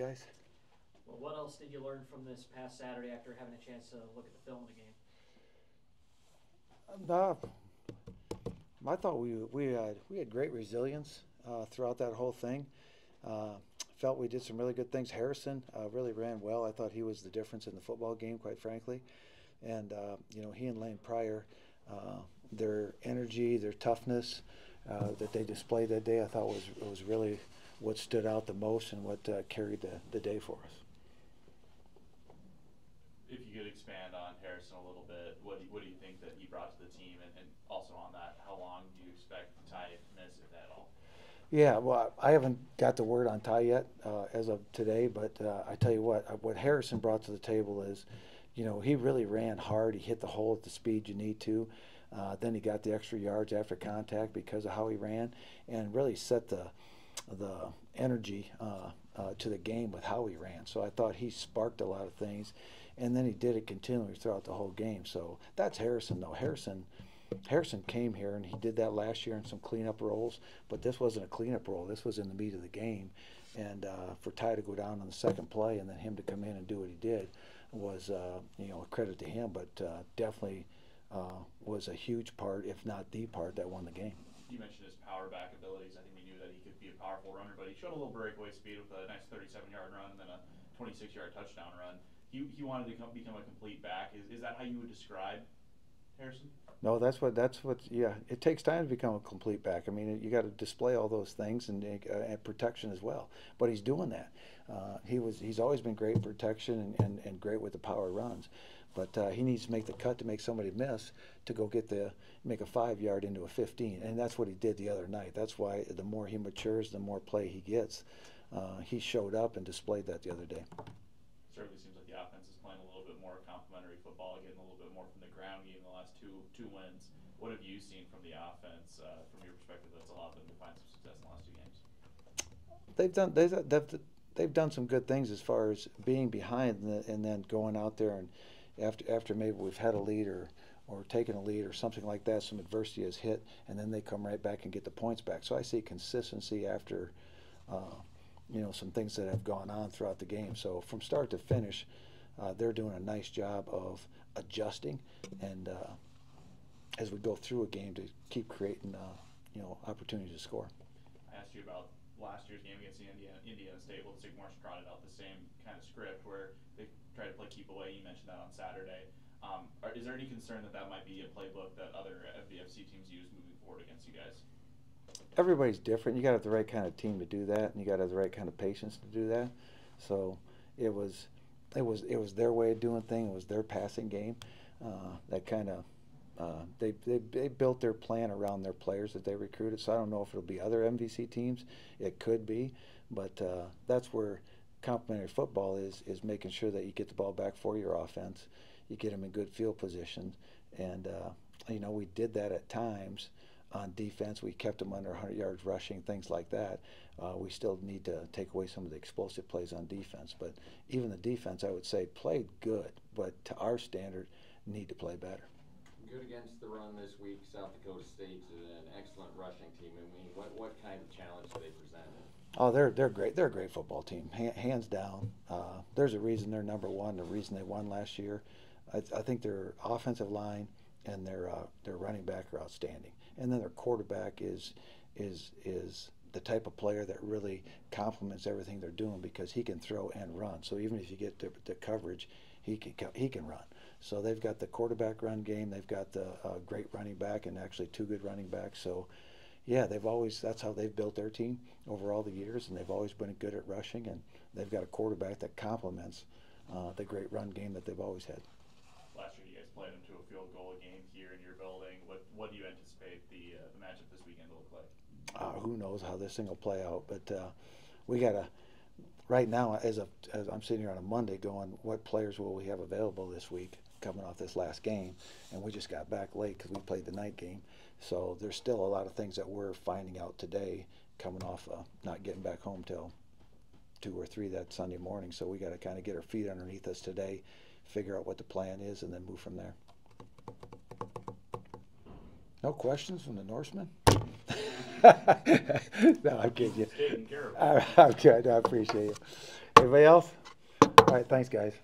guys. Well, what else did you learn from this past Saturday after having a chance to look at the film of the game? Uh, I thought we we had we had great resilience uh, throughout that whole thing. Uh, felt we did some really good things. Harrison uh, really ran well. I thought he was the difference in the football game, quite frankly. And uh, you know, he and Lane Pryor, uh, their energy, their toughness that they displayed that day, I thought was was really what stood out the most and what uh, carried the, the day for us. If you could expand on Harrison a little bit, what do you, what do you think that he brought to the team, and, and also on that, how long do you expect Ty to miss, if at all? Yeah, well, I haven't got the word on Ty yet uh, as of today, but uh, I tell you what, uh, what Harrison brought to the table is, you know, he really ran hard. He hit the hole at the speed you need to. Uh, then he got the extra yards after contact because of how he ran, and really set the the energy uh, uh, to the game with how he ran. So I thought he sparked a lot of things, and then he did it continually throughout the whole game. So that's Harrison, though. Harrison. Harrison came here and he did that last year in some cleanup roles, but this wasn't a cleanup role. This was in the meat of the game, and uh, for Ty to go down on the second play and then him to come in and do what he did was, uh, you know, a credit to him. But uh, definitely uh, was a huge part, if not the part, that won the game. You mentioned his power back abilities. I think we knew that he could be a powerful runner, but he showed a little breakaway speed with a nice 37-yard run and then a 26-yard touchdown run. He, he wanted to come, become a complete back. Is, is that how you would describe Harrison? No, that's what that's what. Yeah, it takes time to become a complete back. I mean, you got to display all those things and, uh, and protection as well. But he's doing that. Uh, he was he's always been great protection and, and, and great with the power runs. But uh, he needs to make the cut to make somebody miss to go get the make a five yard into a 15, and that's what he did the other night. That's why the more he matures, the more play he gets. Uh, he showed up and displayed that the other day. Certainly seems like the offense is playing a little bit more complementary football, getting a little bit more from the ground game in the last two two wins. What have you seen from the offense uh, from your perspective that's allowed them to find some success in the last two games? They've done they've, they've, they've done some good things as far as being behind and, and then going out there and after after maybe we've had a lead or or taken a lead or something like that, some adversity has hit, and then they come right back and get the points back. So I see consistency after, uh, you know, some things that have gone on throughout the game. So from start to finish, uh, they're doing a nice job of adjusting, and uh, as we go through a game to keep creating, uh, you know, opportunities to score. I asked you about last year's game against Indiana, Indiana State. Well, Sycamores trotted out the same kind of script where they try to play keep away. You mentioned that on Saturday. Um, are, is there any concern that that might be a playbook that other MVFC teams use moving forward against you guys? Everybody's different. You got to have the right kind of team to do that, and you got to have the right kind of patience to do that. So it was, it was, it was their way of doing things. It was their passing game. Uh, that kind of uh, they, they, they built their plan around their players that they recruited. So I don't know if it'll be other MVC teams. It could be, but uh, that's where complementary football is is making sure that you get the ball back for your offense, you get them in good field position, and uh, you know we did that at times on defense. We kept them under 100 yards rushing, things like that. Uh, we still need to take away some of the explosive plays on defense, but even the defense, I would say, played good, but to our standard, need to play better. Good against the run this week. South Dakota State's an excellent rushing team. I mean, what what kind of challenge do they present? Oh, they're they're great. They're a great football team, hands down. Uh, there's a reason they're number one. The reason they won last year, I, I think their offensive line and their uh, their running back are outstanding, and then their quarterback is is is the type of player that really complements everything they're doing because he can throw and run. So even if you get the, the coverage, he can he can run. So they've got the quarterback run game. They've got the uh, great running back and actually two good running backs. So yeah, they've always that's how they've built their team over all the years, and they've always been good at rushing, and they've got a quarterback that complements uh, the great run game that they've always had. Last year, you guys played them to a field goal game here in your building. What what do you anticipate the uh, the matchup this weekend to look like? Uh, who knows how this thing will play out, but uh, we got to. Right now, as, a, as I'm sitting here on a Monday, going, what players will we have available this week? Coming off this last game, and we just got back late because we played the night game. So there's still a lot of things that we're finding out today, coming off uh, not getting back home till two or three that Sunday morning. So we got to kind of get our feet underneath us today, figure out what the plan is, and then move from there. No questions from the Norseman? no, I'm kidding you. I, am good. I appreciate it. Anybody else? All right, thanks, guys.